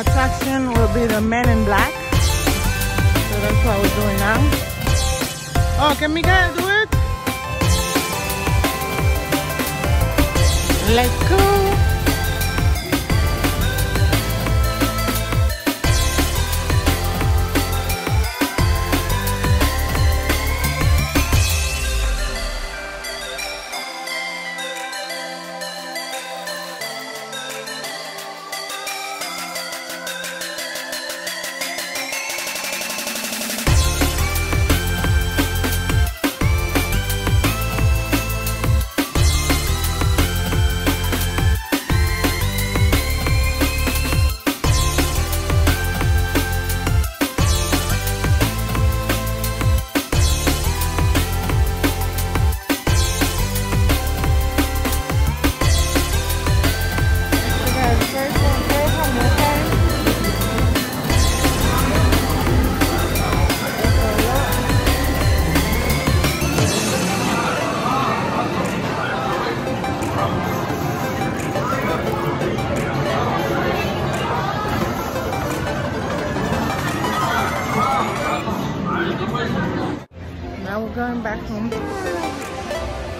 attraction will be the Men in Black. So that's what we're doing now. Oh, can we get do it? Let's go. we're going back home.